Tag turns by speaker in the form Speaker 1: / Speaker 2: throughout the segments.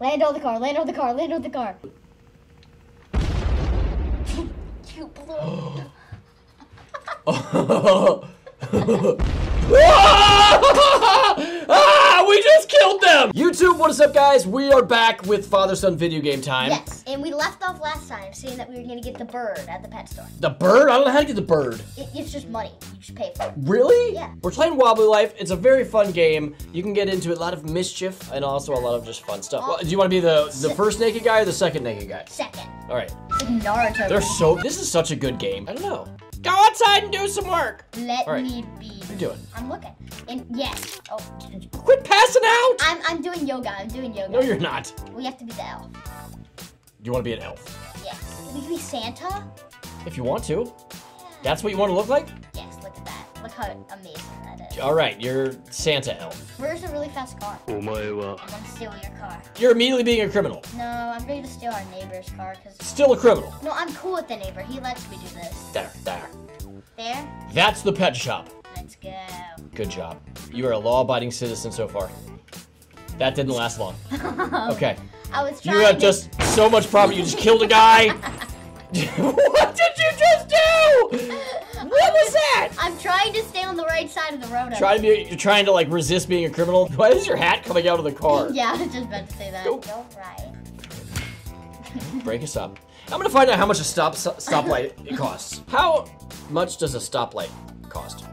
Speaker 1: Land on the car, land on the car, land on the car. you blew it.
Speaker 2: Ah! we just killed them! YouTube, what is up, guys? We are back with father-son video game time.
Speaker 1: Yes, and we left off last time saying that we were gonna get the bird at the pet store.
Speaker 2: The bird? I don't know how to get the bird.
Speaker 1: It, it's just money. You just pay for it.
Speaker 2: Really?
Speaker 1: Yeah.
Speaker 2: We're playing Wobbly Life. It's a very fun game. You can get into a lot of mischief and also a lot of just fun stuff. Well, do you want to be the, the first naked guy or the second naked guy?
Speaker 1: Second.
Speaker 2: All right.
Speaker 1: Naruto.
Speaker 2: They're so. This is such a good game. I don't know. Go outside and do some work.
Speaker 1: Let
Speaker 2: All right.
Speaker 1: me be.
Speaker 2: What are you doing?
Speaker 1: I'm looking. And yes. Oh,
Speaker 2: Quit passing out.
Speaker 1: I'm, I'm doing yoga. I'm doing yoga.
Speaker 2: No, you're not.
Speaker 1: We have to be the elf.
Speaker 2: You want to be an elf?
Speaker 1: Yes. We can be Santa.
Speaker 2: If you want to. That's what you want to look like?
Speaker 1: Yes. Look how amazing that is.
Speaker 2: All right, you're Santa Elf.
Speaker 1: Where's a really fast car?
Speaker 3: Oh my! wa.
Speaker 1: I'm gonna steal your car.
Speaker 2: You're immediately being a criminal.
Speaker 1: No, I'm gonna steal our neighbor's car because.
Speaker 2: Still a criminal.
Speaker 1: No, I'm cool with the neighbor. He lets me do this.
Speaker 2: There, there.
Speaker 1: There.
Speaker 2: That's the pet shop.
Speaker 1: Let's go.
Speaker 2: Good job. You are a law-abiding citizen so far. That didn't last long. okay.
Speaker 1: I was trying.
Speaker 2: You have
Speaker 1: to...
Speaker 2: just so much problem. You just killed a guy. what did you just do? What was that?
Speaker 1: I'm trying to stay on the right side of the road.
Speaker 2: Trying to be, you're trying to like resist being a criminal. Why is your hat coming out of the car?
Speaker 1: Yeah, I was just about to say that.
Speaker 2: Go.
Speaker 1: Go right.
Speaker 2: Break us up. I'm gonna find out how much a stop stoplight it costs. How much does a stoplight cost?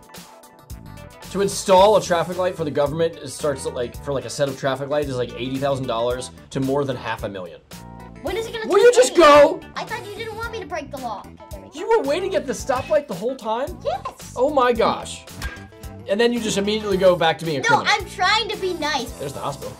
Speaker 2: To install a traffic light for the government, it starts at like for like a set of traffic lights is like eighty thousand dollars to more than half a million.
Speaker 1: When is it gonna?
Speaker 2: Will you just
Speaker 1: green?
Speaker 2: go?
Speaker 1: I thought you didn't want me to break the law. Okay, there we go.
Speaker 2: You were waiting at the stoplight the whole time?
Speaker 1: Yes.
Speaker 2: Oh my gosh. And then you just immediately go back to being a
Speaker 1: no,
Speaker 2: criminal.
Speaker 1: I'm trying to be nice.
Speaker 2: There's the hospital.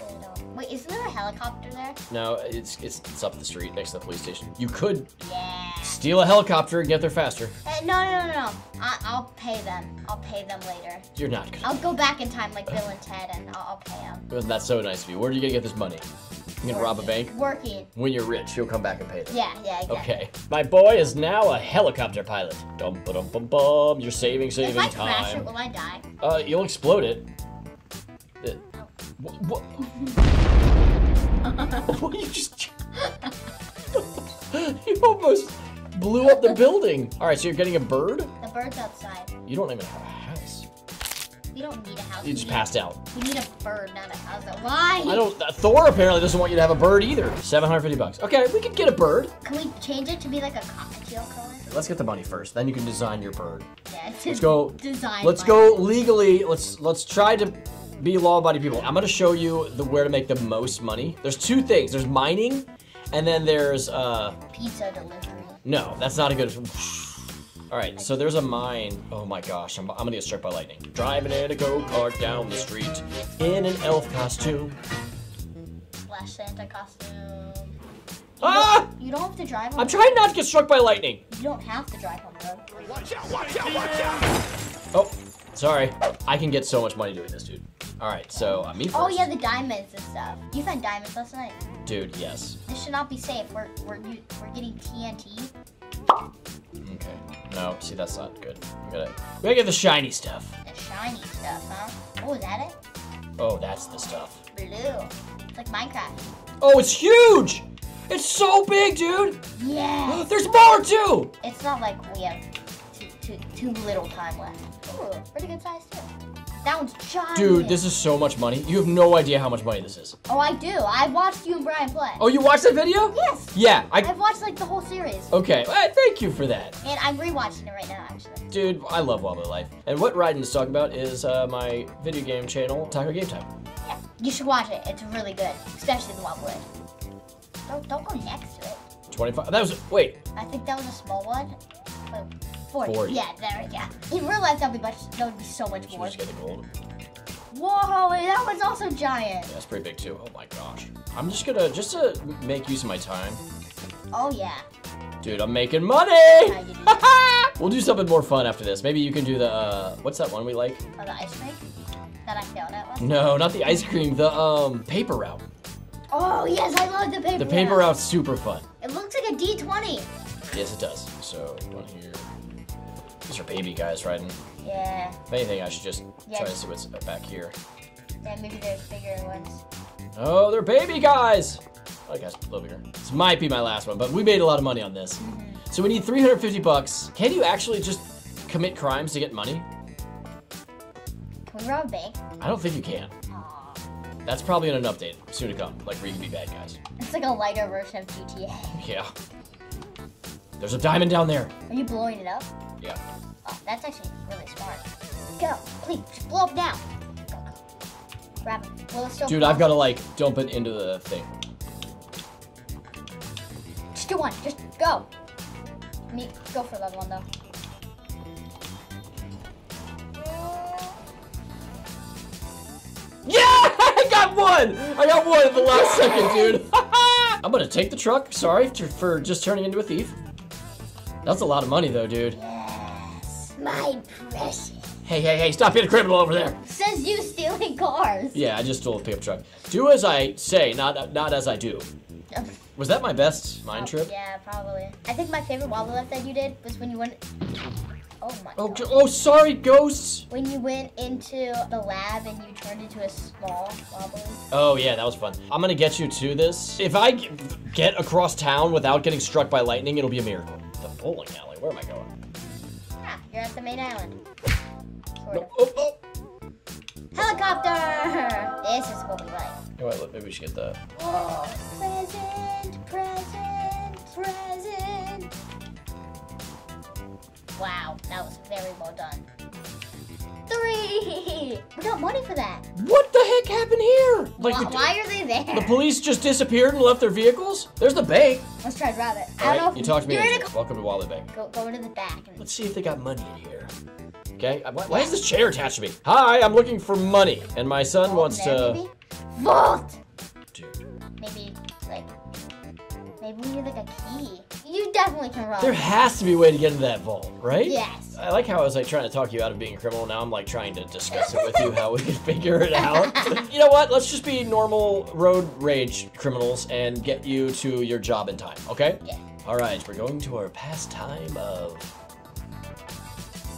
Speaker 1: Wait, isn't there a helicopter there?
Speaker 2: No, it's, it's it's up the street next to the police station. You could
Speaker 1: Yeah.
Speaker 2: steal a helicopter and get there faster.
Speaker 1: Uh, no, no, no, no. I, I'll pay them. I'll pay them later.
Speaker 2: You're not gonna.
Speaker 1: I'll go back in time like Bill and Ted, and I'll, I'll pay them.
Speaker 2: Wasn't so nice of you? Where are you gonna get this money? You gonna rob a bank?
Speaker 1: Working.
Speaker 2: When you're rich, you'll come back and pay them.
Speaker 1: Yeah, yeah, exactly.
Speaker 2: Okay. My boy is now a helicopter pilot. Dum ba dum bum bum. You're saving, saving If
Speaker 1: I crash it, will I die?
Speaker 2: Uh, you'll explode it. Uh, What? what? what you just? you almost blew up the building. All right, so you're getting a bird.
Speaker 1: The bird's outside.
Speaker 2: You don't even have.
Speaker 1: We don't need a house.
Speaker 2: You just
Speaker 1: need-
Speaker 2: passed out.
Speaker 1: We need a bird, not a house. Why?
Speaker 2: I don't. Uh, Thor apparently doesn't want you to have a bird either. Seven hundred fifty bucks. Okay, we could get a bird.
Speaker 1: Can we change it to be like a cockatiel color?
Speaker 2: Let's get the money first. Then you can design your bird.
Speaker 1: Yeah.
Speaker 2: Let's go.
Speaker 1: Design.
Speaker 2: Let's go legally. Let's let's try to be law-abiding people. I'm gonna show you the where to make the most money. There's two things. There's mining, and then there's uh
Speaker 1: Pizza delivery.
Speaker 2: no, that's not a good. All right, so there's a mine. Oh my gosh, I'm, I'm gonna get struck by lightning. Driving in a go-kart down the street in an elf costume.
Speaker 1: Slash Santa costume.
Speaker 2: Ah!
Speaker 1: You don't have to drive on
Speaker 2: I'm trying not to get struck by lightning.
Speaker 1: You don't have to drive on the road. Watch out, watch out, watch out!
Speaker 2: Oh, sorry. I can get so much money doing this, dude. All right, so uh, me first.
Speaker 1: Oh yeah, the diamonds and stuff. You found diamonds last night.
Speaker 2: dude. Yes.
Speaker 1: This should not be safe. We're we're we're getting TNT.
Speaker 2: Okay. No, see, that's not good. We gotta, we gotta get the shiny stuff.
Speaker 1: The shiny stuff, huh? Oh, is that it?
Speaker 2: Oh, that's the stuff.
Speaker 1: Blue. It's like Minecraft.
Speaker 2: Oh, it's huge! It's so big, dude!
Speaker 1: Yeah.
Speaker 2: There's more, too!
Speaker 1: It's not like we have too, too, too little time left. Ooh, pretty good size too. That one's giant.
Speaker 2: Dude, this is so much money. You have no idea how much money this is.
Speaker 1: Oh, I do. I watched you and Brian play.
Speaker 2: Oh, you watched that video?
Speaker 1: Yes.
Speaker 2: Yeah, I...
Speaker 1: I've watched like the whole series,
Speaker 2: Okay, uh, thank you for that.
Speaker 1: and I'm rewatching it right now actually.
Speaker 2: Dude, I love Wobbly Life. And what Ryden is talking about is uh, my video game channel, Taco Game Time.
Speaker 1: Yeah, you should watch it. It's really good, especially the wobbly. Don't don't go next to it.
Speaker 2: 25... That was... Wait.
Speaker 1: I think that was a small one. Wait, 40.
Speaker 2: 40.
Speaker 1: Yeah, there we go. In real life, that'd be much. That would be so much
Speaker 2: Should
Speaker 1: more.
Speaker 2: just get the gold?
Speaker 1: Whoa, that one's also giant.
Speaker 2: Yeah, that's pretty big, too. Oh, my gosh. I'm just gonna... Just to make use of my time.
Speaker 1: Oh yeah.
Speaker 2: Dude, I'm making money! We'll do something more fun after this. Maybe you can do the, uh, what's that one we like?
Speaker 1: Oh, the ice cream that I failed at last.
Speaker 2: No, not the ice cream, the, um, paper route.
Speaker 1: Oh yes, I love the paper.
Speaker 2: The paper
Speaker 1: route.
Speaker 2: route's super fun.
Speaker 1: It looks like a D20.
Speaker 2: Yes, it does. So, one here. These are baby guys riding.
Speaker 1: Yeah.
Speaker 2: If anything, I should just
Speaker 1: Yeah.
Speaker 2: try to see what's back here.
Speaker 1: Yeah, maybe there's bigger ones.
Speaker 2: Oh, they're baby guys. I guess a little here. This might be my last one, but we made a lot of money on this. Mm-hmm. So we need 350 bucks. Can you actually just commit crimes to get money?
Speaker 1: Can we rob a bank?
Speaker 2: I don't think you can. That's probably in an update soon to come, like where you can be bad guys.
Speaker 1: It's like a lighter version of GTA.
Speaker 2: Yeah. There's a diamond down there.
Speaker 1: Are you blowing it up?
Speaker 2: Yeah.
Speaker 1: Oh, that's actually really smart. Go, please, just blow up now. Go, go. Grab it. Still
Speaker 2: Dude? I've got to like dump it into the thing.
Speaker 1: Just do one. Just go. Me, go for that one though.
Speaker 2: Yeah! I got one! I got one at the last second, dude. I'm gonna take the truck. Sorry for just turning into a thief. That's a lot of money, though, dude.
Speaker 1: Yes, my precious.
Speaker 2: Hey, hey, hey, stop being a criminal over there.
Speaker 1: Says you stealing cars.
Speaker 2: Yeah, I just stole a pickup truck. Do as I say, not not as I do. Was that my best mine trip?
Speaker 1: Yeah, probably. I think my favorite Wobbly Life that you did was when you went. Oh my
Speaker 2: Oh,
Speaker 1: god.
Speaker 2: oh, sorry, ghosts.
Speaker 1: When you went into the lab and you turned into a small wobble.
Speaker 2: Oh yeah, that was fun. I'm gonna get you to this. If I get across town without getting struck by lightning, it'll be a miracle. Bowling alley. Where am I going?
Speaker 1: Ah, you're at the main island.
Speaker 2: No, oh, oh.
Speaker 1: Helicopter! This is what we like.
Speaker 2: Wait, look, maybe we should get that.
Speaker 1: Oh. Present, present, present. Wow, that was very well done. Three! We got money for that.
Speaker 2: What the heck happened here? Like
Speaker 1: why,
Speaker 2: the,
Speaker 1: why are they there?
Speaker 2: the police just disappeared and left their vehicles? There's the bank.
Speaker 1: Let's try to grab it.
Speaker 2: All
Speaker 1: I don't
Speaker 2: right,
Speaker 1: know.
Speaker 2: you me
Speaker 1: You're
Speaker 2: into
Speaker 1: in.
Speaker 2: Welcome to Wally Bank.
Speaker 1: go, go into the back. And,
Speaker 2: Let's see if they got money in here. Okay, uh, why, why is this chair attached to me? Hi, I'm looking for money, and my son
Speaker 1: Vault
Speaker 2: wants
Speaker 1: there,
Speaker 2: to.
Speaker 1: Maybe? Vault!
Speaker 2: Dude,
Speaker 1: Maybe, maybe we need like a key. You definitely can rob.
Speaker 2: there has to be a way to get into that vault, right?
Speaker 1: Yes.
Speaker 2: I like how I was like trying to talk you out of being a criminal. Now I'm like trying to discuss it with you how we can figure it out. you know what? Let's just be normal road rage criminals and get you to your job in time, okay?
Speaker 1: Yeah.
Speaker 2: All right, we're going to our pastime of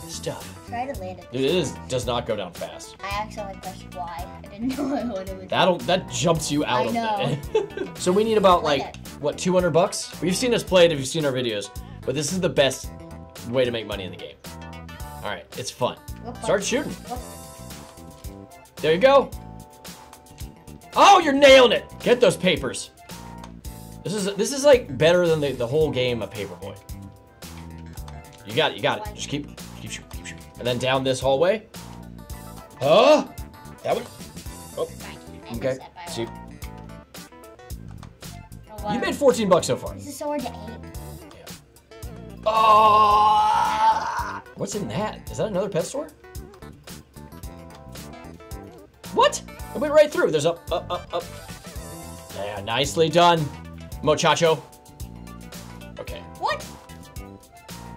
Speaker 2: stuff.
Speaker 1: Try to land it.
Speaker 2: Dude, it is does not go down fast.
Speaker 1: I accidentally pressed Y. I didn't know what it would
Speaker 2: That'll that jumps you out
Speaker 1: I
Speaker 2: of
Speaker 1: know.
Speaker 2: it. so we need about
Speaker 1: Like
Speaker 2: like what 200 bucks. We've seen us play it if you've seen our videos, but this is the best way to make money in the game. All right, it's fun. Start shooting. There you go. Oh, you're nailing it. Get those papers. This is this is like better than the, the whole game of Paperboy. You got it. You got it. Oh, Just keep And then down this hallway. Huh? That one. Oh, okay.
Speaker 1: missed that by a
Speaker 2: See. You made 14 bucks so far.
Speaker 1: This is so hard to aim.
Speaker 2: Oh! Ah! What's in that? Is that another pet store? What? It went right through. There's up, up, up, up. Yeah, nicely done, mochacho. Okay,
Speaker 1: What?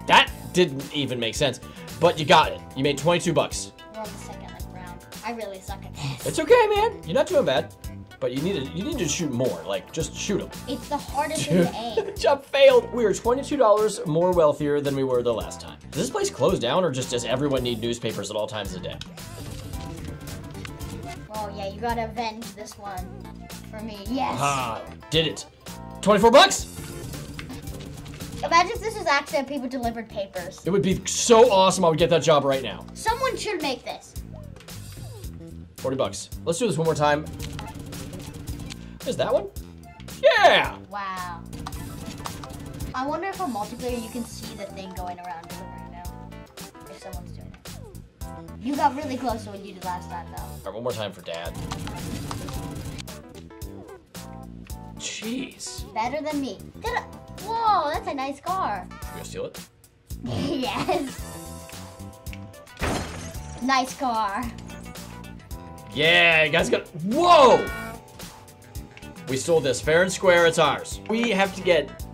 Speaker 2: that didn't even make sense, but you got it. You made 22 bucks.
Speaker 1: We're on the second like, round. I really suck at this.
Speaker 2: It's okay, man. You're not doing bad, but you need to you need to shoot more. Like, just shoot them.
Speaker 1: It's the hardest thing to aim.
Speaker 2: Job failed. We are $22 more wealthier than we were the last time. Does this place close down or just does everyone need newspapers at all times of the day?
Speaker 1: Oh yeah, you gotta avenge this one for me. Yes.
Speaker 2: Ah, did it. 24 bucks?
Speaker 1: Imagine if this was actually a people delivered papers.
Speaker 2: It would be so awesome. I would get that job right now.
Speaker 1: Someone should make this.
Speaker 2: 40 bucks. Let's do this one more time. Is that one? Yeah!
Speaker 1: Wow. I wonder if on multiplayer you can see the thing going around delivering now. If someone's doing it. You got really close to what you did last time though.
Speaker 2: All right, one more time for dad. Jeez.
Speaker 1: Better than me. Did I- Whoa, that's a nice car.
Speaker 2: You we go steal it?
Speaker 1: yes. Nice car.
Speaker 2: Yeah, you guys got. Whoa! We stole this fair and square. It's ours. We have to get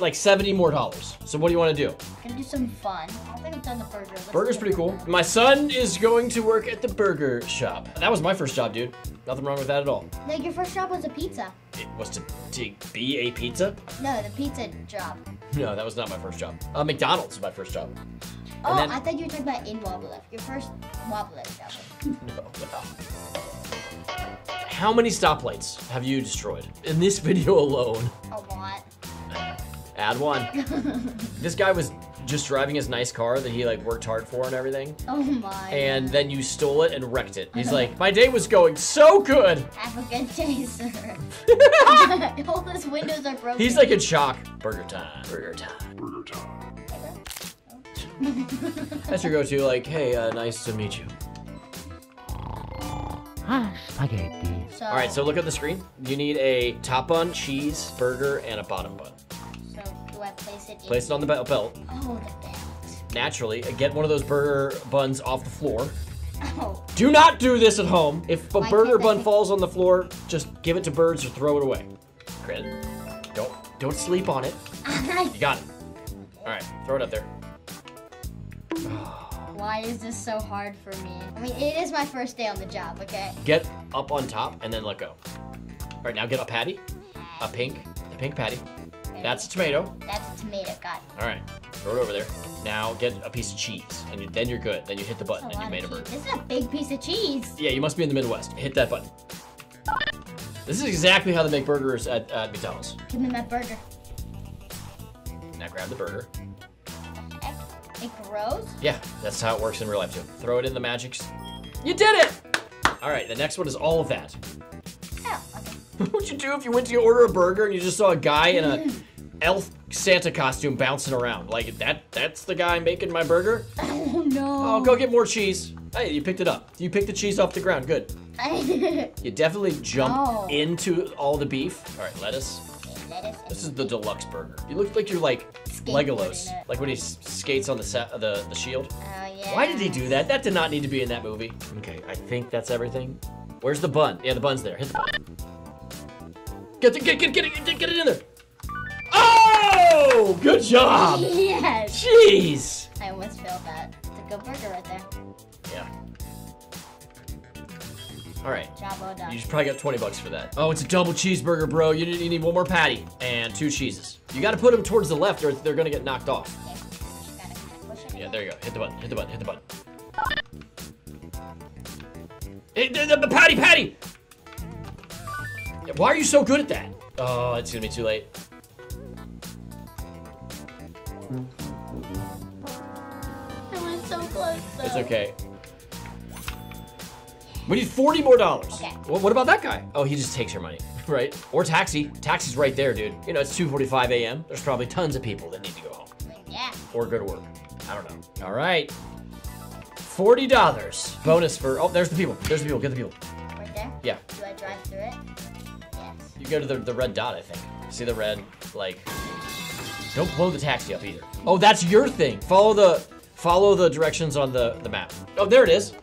Speaker 2: like 70 more dollars. So what do you want to do?
Speaker 1: Gonna do some fun. I think I've done the burger. Let's
Speaker 2: Burger's pretty cool.
Speaker 1: burger.
Speaker 2: My son is going to work at the burger shop. That was my first job, dude. Nothing wrong with that at all.
Speaker 1: No, your first job was a pizza.
Speaker 2: It was to, to be a pizza?
Speaker 1: No, the pizza job.
Speaker 2: No, that was not my first job. Uh, McDonald's was my first job.
Speaker 1: Oh,
Speaker 2: then-
Speaker 1: I thought you were talking about in Wobbly Life. Your first Wobbly Life job.
Speaker 2: No, no. How many stoplights have you destroyed in this video alone?
Speaker 1: A lot.
Speaker 2: Add one. this guy was just driving his nice car that he like worked hard for and everything,
Speaker 1: Oh my.
Speaker 2: and then you stole it and wrecked it. He's like, my day was going so good.
Speaker 1: Have a good day, sir. All his windows are broken.
Speaker 2: He's like in shock. Burger time. Burger time.
Speaker 3: Burger time.
Speaker 2: That's your go-to. Like, hey, uh, nice to meet you.
Speaker 4: Ah, spaghetti.
Speaker 1: So,
Speaker 2: All right, so look at the screen. You need a top bun, cheese, burger, and a bottom bun.
Speaker 1: So do I place it? in-
Speaker 2: Place it on the belt. belt.
Speaker 1: Oh, the belt.
Speaker 2: Naturally, uh, get one of those burger buns off the floor.
Speaker 1: Oh.
Speaker 2: Do not do this at home. If a
Speaker 1: Why
Speaker 2: burger bun falls on the floor, just give it to birds or throw it away. Crit. Don't don't sleep on it. You got it. All right, throw it up there.
Speaker 1: Why is this so hard for me? I mean, it is my first day on the job. Okay.
Speaker 2: Get up on top and then let go. All right, now get a patty, a pink, a pink patty. That's a tomato.
Speaker 1: That's a tomato. Got.
Speaker 2: All right, throw it over there. Now get a piece of cheese, and you, then you're good. Then you hit the button, and you made a burger.
Speaker 1: This is a big piece of cheese.
Speaker 2: Yeah, you must be in the Midwest. Hit that button. This is exactly how they make burgers at, at McDonald's.
Speaker 1: Give me my burger.
Speaker 2: Now grab the burger.
Speaker 1: It grows.
Speaker 2: Yeah, that's how it works in real life too. Throw it in the magics. You did it! All right, the next one is all of that.
Speaker 1: Oh, okay.
Speaker 2: what would you do if you went to order a burger and you just saw a guy in a mm. Elf Santa costume bouncing around? Like that that's the guy making my burger?
Speaker 1: Oh no.
Speaker 2: Oh, go get more cheese. Hey, you picked it up. You picked the cheese off the ground. Good. You definitely jump
Speaker 1: Oh.
Speaker 2: into all the beef. All right, lettuce.
Speaker 1: lettuce.
Speaker 2: This is the deluxe burger. You look like you're like Legolas, like when he skates on the set, the the shield.
Speaker 1: Oh yeah.
Speaker 2: Why did he do that? That did not need to be in that movie. Okay, I think that's everything. Where's the bun? Yeah, the bun's there. Hit the bun. Get the, get get get it get, get it in there. Oh, good job.
Speaker 1: Yes.
Speaker 2: Jeez.
Speaker 1: I almost failed that. It's a good burger right there.
Speaker 2: Yeah. All right.
Speaker 1: Job well done.
Speaker 2: You just probably got 20 bucks for that. Oh, it's a double cheeseburger, bro. You need, you need one more patty and two cheeses. You got to put them towards the left or they're going to get knocked off.
Speaker 1: Okay. Just gotta kind of push.
Speaker 2: Yeah, there you go. Hit the button. Hit the button. Hit the button. Hey, the, the, the patty, patty. Why are you so good at that? Oh, it's gonna be too late. It's okay. We need 40 more dollars.
Speaker 1: Okay.
Speaker 2: Well, what about that guy? Oh, he just takes your money, right? Or taxi. Taxi's right there, dude. You know, it's 2:45 a.m. There's probably tons of people that need to go home
Speaker 1: Yeah.
Speaker 2: or go to work. I don't know. All right. Forty dollars bonus for. Oh, there's the people. There's the people. Get the people.
Speaker 1: Right there.
Speaker 2: Yeah.
Speaker 1: Do I drive through it? Yes.
Speaker 2: You go to the, the red dot, I think. See the red, like. Don't blow the taxi up either. Oh, that's your thing. Follow the follow the directions on the the map. Oh, there it is.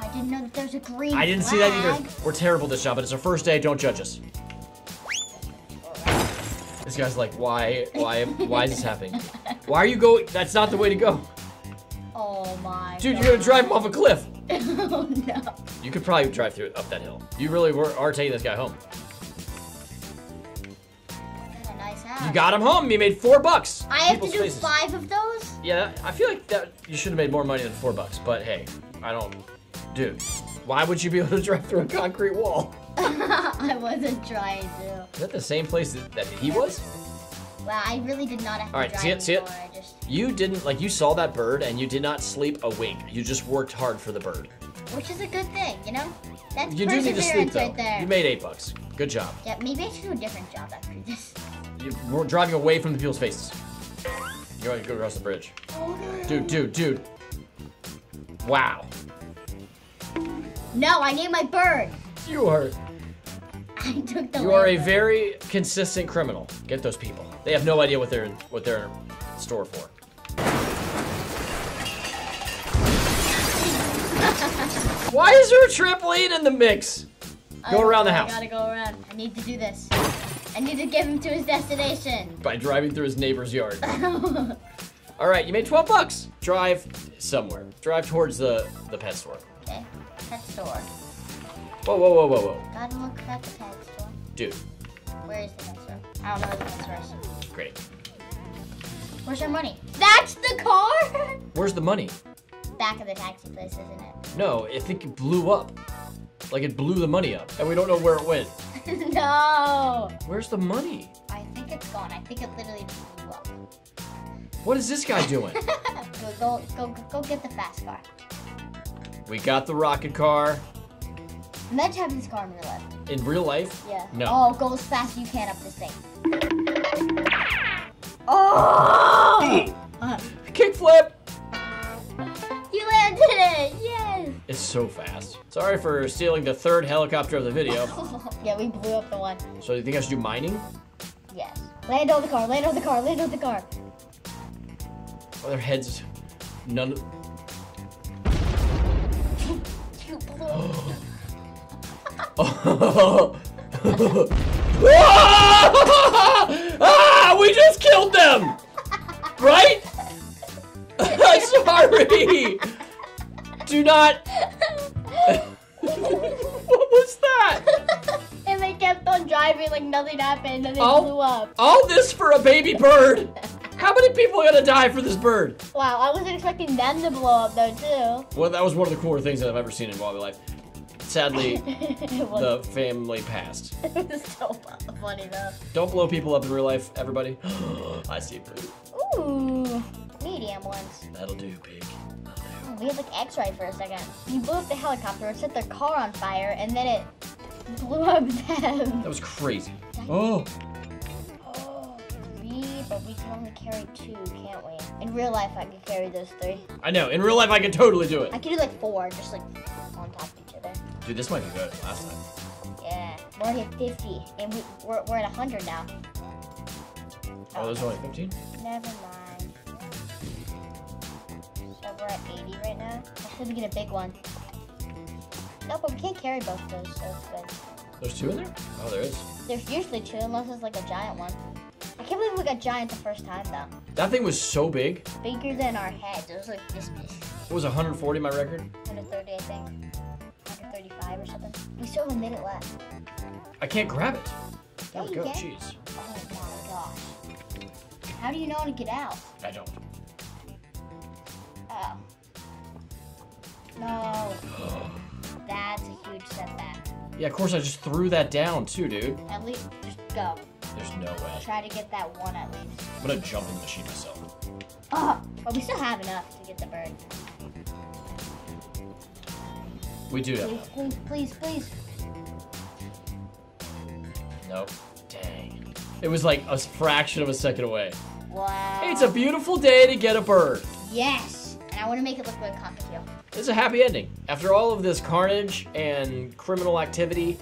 Speaker 1: I didn't know that there's a green.
Speaker 2: I didn't see that either. We're terrible this job, but it's our first day. Don't judge us. This guy's like, why, why, why is this happening? Why are you going? That's not the way to go,
Speaker 1: Oh my.
Speaker 2: dude. You're gonna drive him off a cliff.
Speaker 1: oh no.
Speaker 2: You could probably drive through up that hill. You really were, are taking this guy home. You got him home. You made four bucks.
Speaker 1: I have to do
Speaker 2: faces.
Speaker 1: five of those.
Speaker 2: Yeah, I feel like that you should have made more money than four bucks. But hey, I don't. Dude, why would you be able to drive through a concrete wall?
Speaker 1: I wasn't trying to.
Speaker 2: Is that the same place that, that he was?
Speaker 1: Well, I really did not have to
Speaker 2: All right, see it, see it?
Speaker 1: I just,
Speaker 2: You didn't like you saw that bird and you did not sleep a wink. You just worked hard for the bird.
Speaker 1: which is a good thing, you know. That's
Speaker 2: You do need to sleep though.
Speaker 1: right there.
Speaker 2: You made eight bucks. Good job.
Speaker 1: yeah, maybe I should do a different job after this.
Speaker 2: Were driving away from the people's faces. You're going to go across the bridge. Dude, dude, dude. Wow.
Speaker 1: No, I need my bird.
Speaker 2: You are
Speaker 1: I took the.
Speaker 2: you are a
Speaker 1: bird.
Speaker 2: very consistent criminal. Get those people. They have no idea what they're what they're in store for. Why is there a trampoline in the mix? Go
Speaker 1: don't
Speaker 2: around the house.
Speaker 1: I gotta go around. I need to do this. I need to get him to his destination.
Speaker 2: By driving through his neighbor's yard. All right, you made 12 bucks. Drive somewhere. Drive towards the the pet store.
Speaker 1: okay, pet store.
Speaker 2: Whoa, whoa, whoa, whoa, whoa.
Speaker 1: Gotta look at the pet store.
Speaker 2: Dude,
Speaker 1: Where is the pet store? I don't know where the pet store is.
Speaker 2: great.
Speaker 1: Where's your money? That's the car.
Speaker 2: Where's the money?
Speaker 1: Back of the taxi place, isn't it?
Speaker 2: No, I think it blew up. Like it blew the money up, and we don't know where it went.
Speaker 1: no.
Speaker 2: Where's the money?
Speaker 1: I think it's gone. I think it literally blew up.
Speaker 2: What is this guy doing?
Speaker 1: go, go, go, go get the fast car.
Speaker 2: we got the rocket car.
Speaker 1: Imagine having this car in real life.
Speaker 2: In real life?
Speaker 1: Yeah.
Speaker 2: No.
Speaker 1: Oh, go as fast as you can up this thing. Oh!
Speaker 2: Kickflip! It's so fast. Sorry for stealing the third helicopter of the video.
Speaker 1: yeah, we blew up the one.
Speaker 2: So you think I should do mining?
Speaker 1: Yes. Land on the car, land on the car, land on the car.
Speaker 2: Are their heads none
Speaker 1: up.
Speaker 2: ah, we just killed them! Right? Sorry! Do not. what was that?
Speaker 1: and they kept on driving like nothing happened and they
Speaker 2: Oh.
Speaker 1: blew up.
Speaker 2: All this for a baby bird? How many people are gonna die for this bird?
Speaker 1: Wow, I wasn't expecting them to blow up though too.
Speaker 2: Well, that was one of the cooler things that I've ever seen in wildlife. Sadly, the family passed.
Speaker 1: it was so funny though.
Speaker 2: Don't blow people up in real life, everybody. I see food.
Speaker 1: Ooh, medium ones.
Speaker 2: That'll do, pig.
Speaker 1: We had like X-ray for a second. You blew up the helicopter, set their car on fire, and then it blew up them.
Speaker 2: That was crazy. Oh,
Speaker 1: Oh, three, but we can only carry two, can't we? In real life, I could carry those three.
Speaker 2: I know. In real life, I could totally do it.
Speaker 1: I could do like four, just like on top of each other.
Speaker 2: Dude, this might be good. Last time.
Speaker 1: Yeah, we're at 50, and we, we're, we're at 100 now.
Speaker 2: Oh, there's only 15?
Speaker 1: Never mind. We're at 80 right now. I should we get a big one. Nope, but we can't carry both of those, so it's good.
Speaker 2: There's two in there? Oh, there is.
Speaker 1: There's usually two, unless it's like a giant one. I can't believe we got giant the first time, though.
Speaker 2: That thing was so big.
Speaker 1: Bigger than our heads. It was like this big.
Speaker 2: It was 140 my record.
Speaker 1: 130, I think. 135 or something. We still have a minute left.
Speaker 2: I can't grab it. There
Speaker 1: Yeah,
Speaker 2: we go. Jeez.
Speaker 1: Oh my gosh. How do you know how to get out?
Speaker 2: I don't.
Speaker 1: Oh. No. That's a huge setback.
Speaker 2: Yeah, of course I just threw that down too, dude.
Speaker 1: At least, just go.
Speaker 2: There's no way.
Speaker 1: Try to get that one at least.
Speaker 2: I'm gonna jump in the machine myself.
Speaker 1: Oh, but we still have enough to get the bird.
Speaker 2: We do have
Speaker 1: Please,
Speaker 2: enough.
Speaker 1: please, please, please.
Speaker 2: Nope. Dang. It was like a fraction of a second away.
Speaker 1: Wow.
Speaker 2: It's a beautiful day to get a bird.
Speaker 1: Yes. I want to make it look like cockatiel.
Speaker 2: It's a happy ending. After all of this carnage and criminal activity,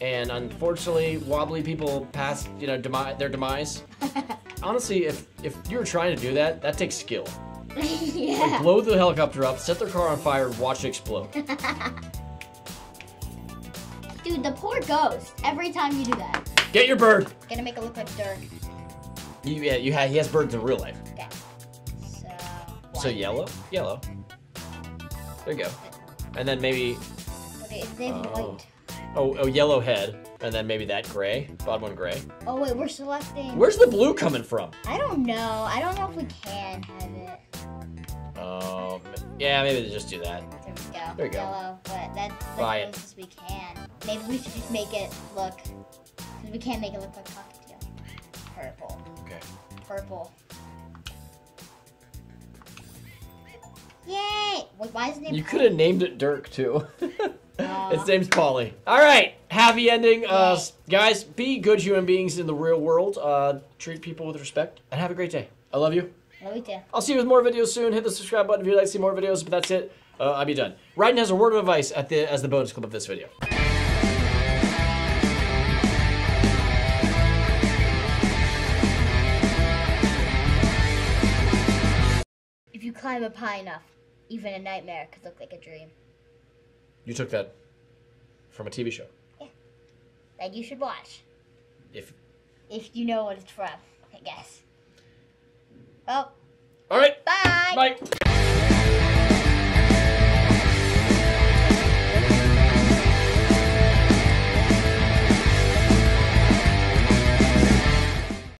Speaker 2: and unfortunately, wobbly people past, you know, demi- their demise. Honestly, if if you're trying to do that, that takes skill.
Speaker 1: yeah.
Speaker 2: Blow the helicopter up, set their car on fire, and watch it explode.
Speaker 1: Dude, the poor ghost. Every time you do that,
Speaker 2: Get your bird.
Speaker 1: gonna make it look like Dirk.
Speaker 2: You, yeah, you have. He has birds in real life.
Speaker 1: Okay. So.
Speaker 2: So yellow, yellow. There you go. And then maybe
Speaker 1: Okay, it's named
Speaker 2: Oh.
Speaker 1: white.
Speaker 2: oh, oh yellow head, and then maybe that gray, bottom one gray.
Speaker 1: Oh wait, we're selecting.
Speaker 2: Where's the blue coming from?
Speaker 1: I don't know. I don't know if we can have it.
Speaker 2: Um, yeah, maybe just do that.
Speaker 1: There we go.
Speaker 2: There you go.
Speaker 1: Yellow, but that's the
Speaker 2: Buy it.
Speaker 1: we can. Maybe we should just make it look. Cause we can't make it look like cockatiel. Purple.
Speaker 2: Okay.
Speaker 1: Purple. Yay! Wait, why is?
Speaker 2: You could have named it Dirk too.
Speaker 1: Aw.
Speaker 2: its name's Polly. All right, happy ending, uh, guys. Be good human beings in the real world. Uh, treat people with respect, and have a great day. I love you.
Speaker 1: Love you too.
Speaker 2: I'll see you with more videos soon. Hit the subscribe button if you'd like to see more videos. But that's it. Uh, I'll be done. Ryden has a word of advice at the as the bonus clip of this video.
Speaker 1: Climb up high enough, even a nightmare could look like a dream.
Speaker 2: You took that from a TV show. Yeah.
Speaker 1: That you should watch.
Speaker 2: If
Speaker 1: If you know what it's from, I guess. Oh,
Speaker 2: all right,
Speaker 1: bye!
Speaker 2: bye.